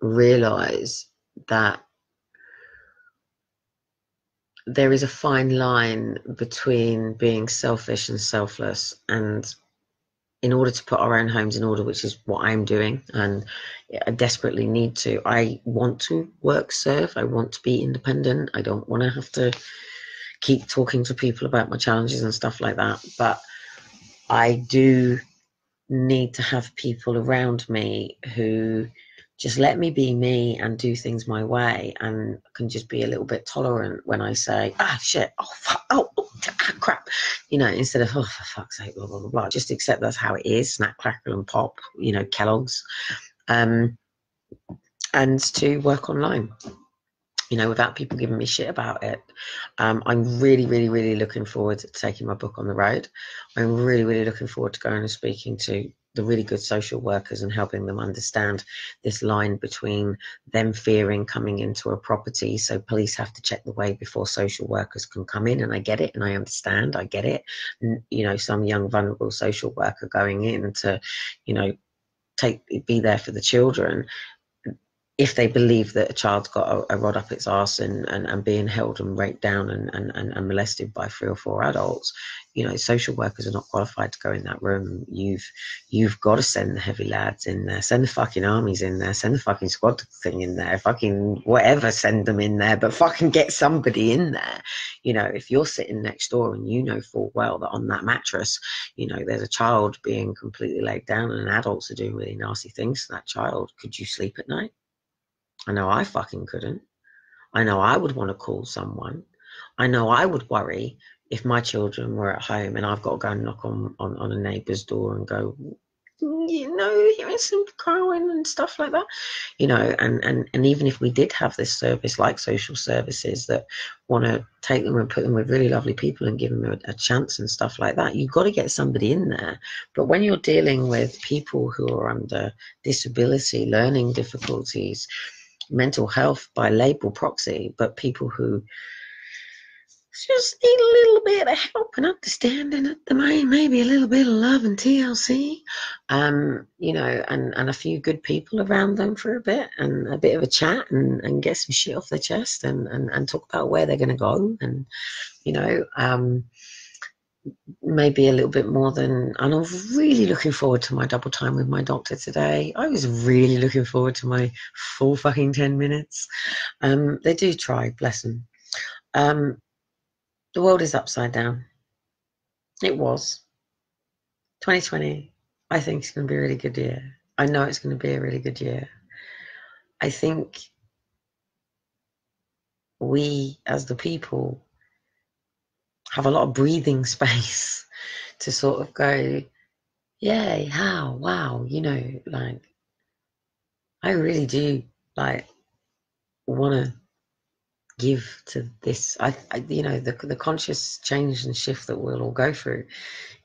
realize that there is a fine line between being selfish and selfless and in order to put our own homes in order which is what i'm doing and i desperately need to i want to work serve i want to be independent i don't want to have to keep talking to people about my challenges and stuff like that but i do need to have people around me who just let me be me and do things my way and can just be a little bit tolerant when I say, ah, shit, oh, fuck, oh, oh ah, crap, you know, instead of, oh, for fuck's sake, blah, blah, blah, blah. Just accept that's how it is, snap, crackle, and pop, you know, Kellogg's. Um, and to work online, you know, without people giving me shit about it. Um, I'm really, really, really looking forward to taking my book on the road. I'm really, really looking forward to going and speaking to the really good social workers and helping them understand this line between them fearing coming into a property. So police have to check the way before social workers can come in. And I get it and I understand, I get it. You know, some young vulnerable social worker going in to, you know, take be there for the children if they believe that a child's got a, a rod up its arse and, and, and being held and raped down and, and, and molested by three or four adults, you know social workers are not qualified to go in that room. You've you've got to send the heavy lads in there send the fucking armies in there send the fucking squad thing in there fucking whatever send them in there but fucking get somebody in there. You know if you're sitting next door and you know full well that on that mattress you know there's a child being completely laid down and adults are doing really nasty things to that child could you sleep at night i know i fucking couldn't. I know i would want to call someone. I know I would worry if my children were at home and I've got to go and knock on, on, on a neighbour's door and go, mm, you know, hearing some crowing and stuff like that, you know, and, and, and even if we did have this service like social services that want to take them and put them with really lovely people and give them a, a chance and stuff like that, you've got to get somebody in there. But when you're dealing with people who are under disability, learning difficulties, mental health by label proxy, but people who just need a little bit of help and understanding at the moment, maybe a little bit of love and TLC, um, you know, and, and a few good people around them for a bit and a bit of a chat and, and get some shit off their chest and, and, and talk about where they're going to go and, you know, um, maybe a little bit more than and I'm really looking forward to my double time with my doctor today. I was really looking forward to my full fucking 10 minutes. Um, they do try, bless them. Um, the world is upside down. It was. 2020, I think it's going to be a really good year. I know it's going to be a really good year. I think we, as the people, have a lot of breathing *laughs* space to sort of go, yay, how, wow, you know, like, I really do, like, want to give to this. I, I, you know the the conscious change and shift that we'll all go through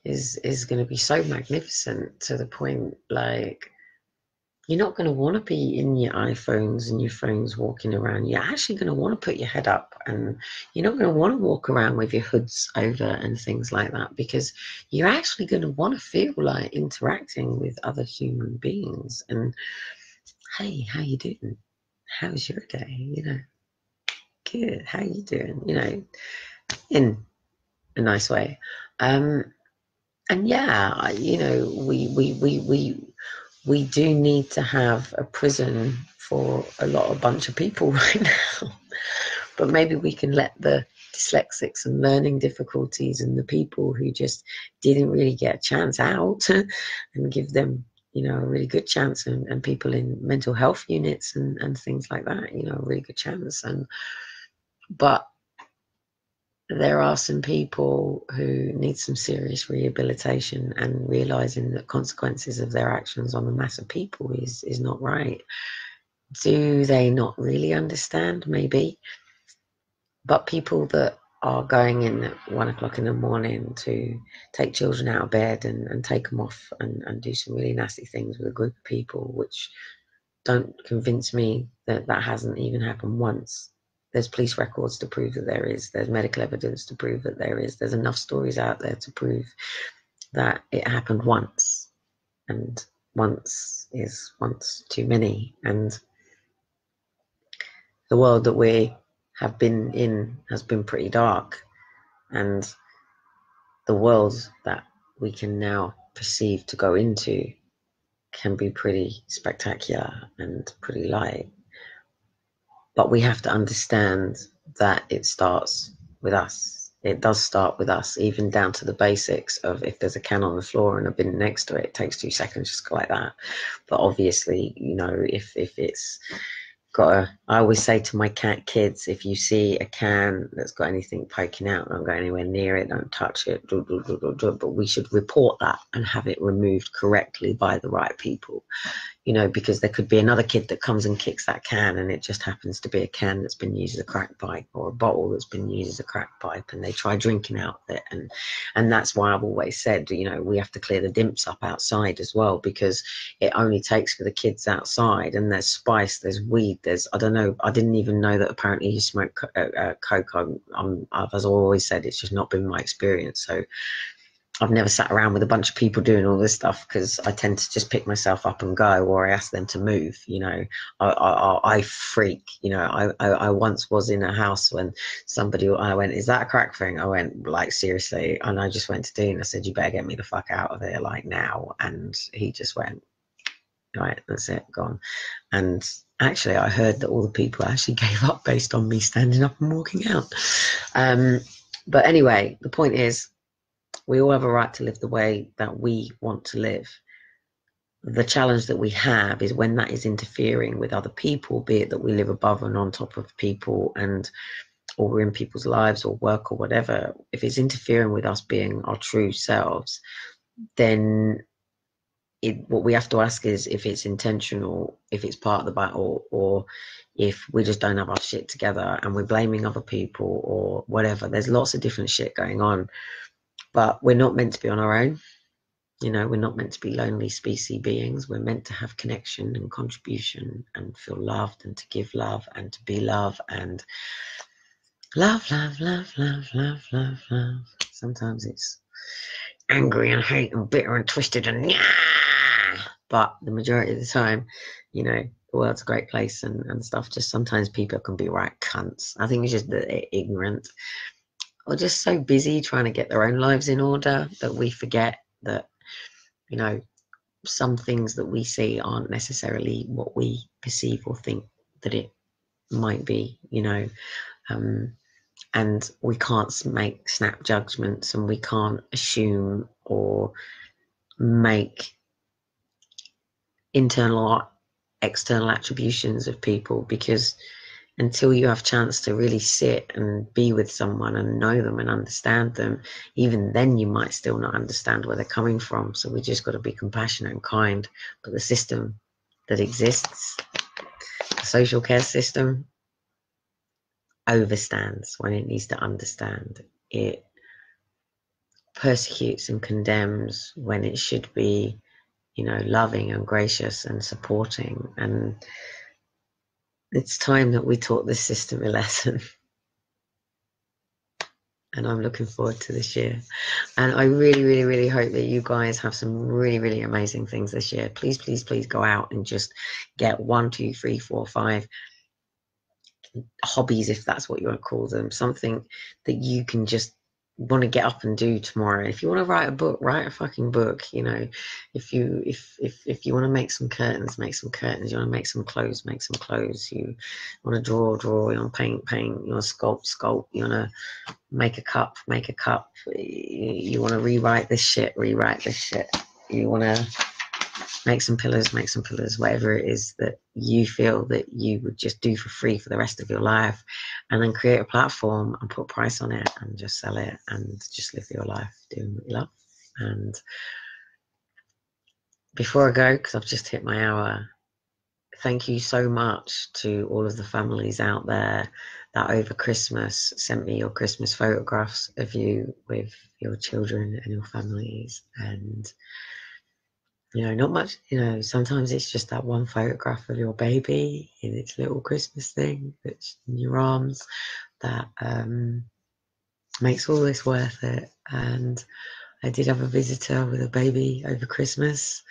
is is going to be so magnificent to the point like you're not going to want to be in your iPhones and your phones walking around. You're actually going to want to put your head up and you're not going to want to walk around with your hoods over and things like that because you're actually going to want to feel like interacting with other human beings. And hey, how you doing? How's your day? You know, good. How you doing? You know, in a nice way. Um, and yeah, you know, we we we we we do need to have a prison for a lot of bunch of people *laughs* right now. but maybe we can let the dyslexics and learning difficulties and the people who just didn't really get a chance out *laughs* and give them you know a really good chance and, and people in mental health units and, and things like that you know a really good chance and but there are some people who need some serious rehabilitation and realizing that consequences of their actions on the mass of people is is not right. Do they not really understand? Maybe. But people that are going in at one o'clock in the morning to take children out of bed and, and take them off and, and do some really nasty things with a group of people which don't convince me that that hasn't even happened once there's police records to prove that there is. There's medical evidence to prove that there is. There's enough stories out there to prove that it happened once. And once is once too many. And the world that we have been in has been pretty dark. And the world that we can now perceive to go into can be pretty spectacular and pretty light but we have to understand that it starts with us. It does start with us, even down to the basics of if there's a can on the floor and a bin next to it, it takes two seconds just like that. But obviously, you know, if if it's got a, I always say to my cat kids, if you see a can that's got anything poking out, don't go anywhere near it, don't touch it, do, do, do, but we should report that and have it removed correctly by the right people you know, because there could be another kid that comes and kicks that can and it just happens to be a can that's been used as a crack pipe or a bottle that's been used as a crack pipe and they try drinking out of it and and that's why I've always said, you know, we have to clear the dimps up outside as well because it only takes for the kids outside and there's spice, there's weed, there's I don't know, I didn't even know that apparently you smoke uh, uh, coke. I'm, I'm, I've as always said, it's just not been my experience. So I've never sat around with a bunch of people doing all this stuff because I tend to just pick myself up and go, or I ask them to move. You know, I I, I freak. You know, I, I, I once was in a house when somebody I went, "Is that a crack thing?" I went like seriously, and I just went to Dean. And I said, "You better get me the fuck out of here, like now." And he just went, "Right, that's it, gone." And actually, I heard that all the people actually *laughs* gave up based on me standing up and walking out. Um, but anyway, the point is we all have a right to live the way that we want to live. The challenge that we have is when that is interfering with other people, be it that we live above and on top of people and or we're in people's lives or work or whatever, if it's interfering with us being our true selves, then it, what we have to ask is if it's intentional, if it's part of the battle, or if we just don't have our shit together and we're blaming other people or whatever. There's lots of different shit going on but we're not meant to be on our own. You know, we're not meant to be lonely species beings. We're meant to have connection and contribution and feel loved and to give love and to be love and love, love, love, love, love, love, love. Sometimes it's angry and hate and bitter and twisted and yeah. But the majority of the time, you know, the world's a great place and, and stuff. Just sometimes people can be right cunts. I think it's just they're ignorant are just so busy trying to get their own lives in order that we forget that, you know, some things that we see aren't necessarily what we perceive or think that it might be, you know. Um, and we can't make snap judgments and we can't assume or make internal or external attributions of people because until you have chance to really sit and be with someone and know them and understand them even then you might still not understand where they're coming from. So we just got to be compassionate and kind. But the system that exists the social care system overstands when it needs to understand. It persecutes and condemns when it should be you know loving and gracious and supporting. And it's time that we taught this system a lesson. *laughs* and I'm looking forward to this year. And I really, really, really hope that you guys have some really, really amazing things this year. Please, please, please go out and just get one, two, three, four, five hobbies, if that's what you want to call them, something that you can just want to get up and do tomorrow. If you want to write a book write a fucking book you know. If you if if if you want to make some curtains make some curtains. You want to make some clothes make some clothes. You want to draw draw you want to paint paint. You want to sculpt sculpt. You want to make a cup make a cup. You, you want to rewrite this shit rewrite this shit. You want to make some pillars, make some pillars, whatever it is that you feel that you would just do for free for the rest of your life, and then create a platform and put price on it and just sell it and just live your life doing what you love. And before I go, because I've just hit my hour, thank you so much to all of the families out there that over Christmas sent me your Christmas photographs of you with your children and your families and you know, not much, you know, sometimes it's just that one photograph of your baby in its little Christmas thing that's in your arms that um, makes all this worth it. And I did have a visitor with a baby over Christmas.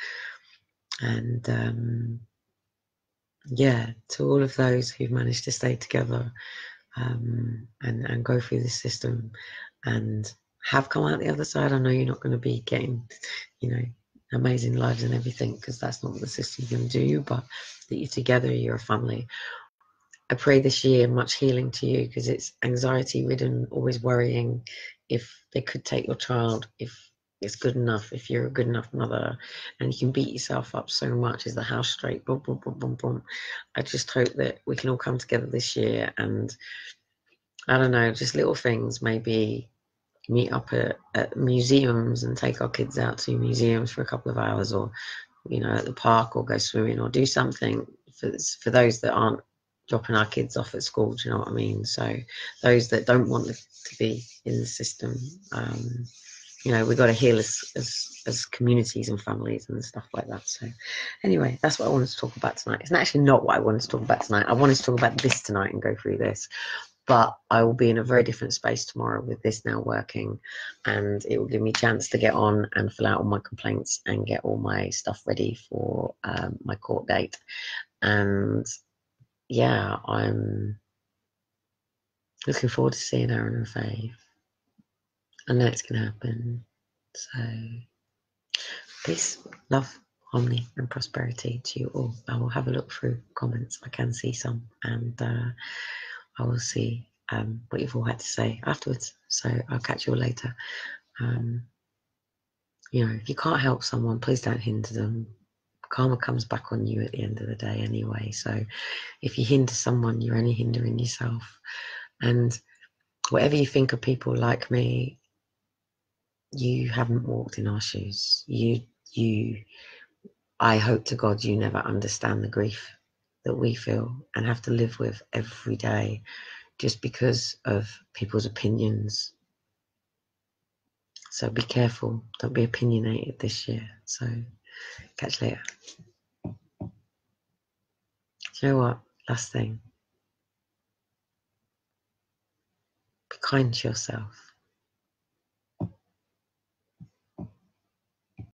And um, yeah, to all of those who've managed to stay together um, and, and go through this system and have come out the other side, I know you're not going to be getting, you know, amazing lives and everything because that's not what the system can do but that you're together you're a family. I pray this year much healing to you because it's anxiety ridden always worrying if they could take your child if it's good enough if you're a good enough mother and you can beat yourself up so much is the house straight boom boom boom boom boom. I just hope that we can all come together this year and i don't know just little things maybe meet up at, at museums and take our kids out to museums for a couple of hours or you know at the park or go swimming or do something for for those that aren't dropping our kids off at school do you know what i mean? So those that don't want to be in the system um, you know we've got to heal as, as as communities and families and stuff like that. So anyway that's what i wanted to talk about tonight. It's actually not what i wanted to talk about tonight. I wanted to talk about this tonight and go through this but I will be in a very different space tomorrow with this now working, and it will give me a chance to get on and fill out all my complaints and get all my stuff ready for um, my court date. And yeah, I'm looking forward to seeing Aaron and Faith. I know it's going to happen. So, peace, love, harmony, and prosperity to you all. I will have a look through comments. I can see some, and uh, I will see um, what you've all had to say afterwards. So, I'll catch you all later. Um, you know, if you can't help someone, please don't hinder them. Karma comes back on you at the end of the day anyway. So, if you hinder someone, you're only hindering yourself. And whatever you think of people like me, you haven't walked in our shoes. You, you, I hope to God you never understand the grief that we feel and have to live with every day just because of people's opinions. So be careful. Don't be opinionated this year. So catch later. You know what? Last thing. Be kind to yourself.